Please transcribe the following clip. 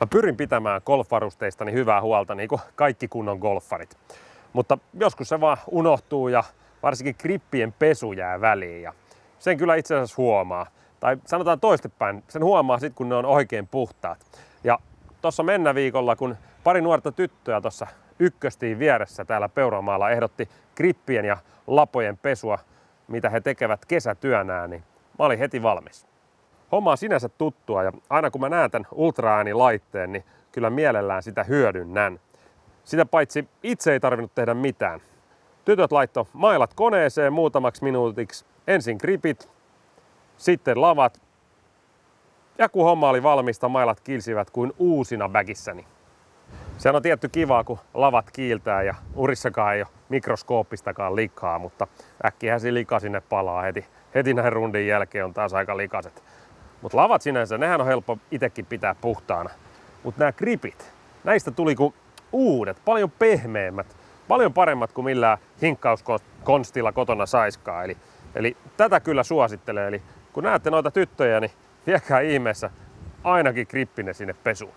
Mä pyrin pitämään golfvarusteistani hyvää huolta, niin kuin kaikki kunnon golfarit. Mutta joskus se vaan unohtuu ja varsinkin krippien pesu jää väliin. Ja sen kyllä itse asiassa huomaa. Tai sanotaan toistepäin, sen huomaa sitten kun ne on oikein puhtaat. Ja tuossa mennä viikolla, kun pari nuorta tyttöä tuossa ykköstiin vieressä täällä Peuramaalla ehdotti krippien ja lapojen pesua, mitä he tekevät kesätyönään, niin mä olin heti valmis. Homma on sinänsä tuttua ja aina kun mä näen tämän ultraäänilaitteen, niin kyllä mielellään sitä hyödynnän. Sitä paitsi itse ei tarvinnut tehdä mitään. Tytöt laitto mailat koneeseen muutamaksi minuutiksi. Ensin gripit, sitten lavat. Ja kun homma oli valmista, mailat kilsivät kuin uusina bagissäni. Se on tietty kivaa, kun lavat kiiltää ja urissakaan ei ole mikroskooppistakaan likaa, mutta äkkiä se lika sinne palaa heti. Heti näin rundin jälkeen on taas aika likaset. Mutta lavat sinänsä, nehän on helppo itsekin pitää puhtaana. Mutta nämä gripit, näistä tuli kuin uudet, paljon pehmeämmät, paljon paremmat kuin millään hinkkauskonstilla kotona saiskaa. Eli, eli tätä kyllä suosittelen. Eli kun näette noita tyttöjä, niin viekää ihmeessä ainakin krippinen sinne pesuun.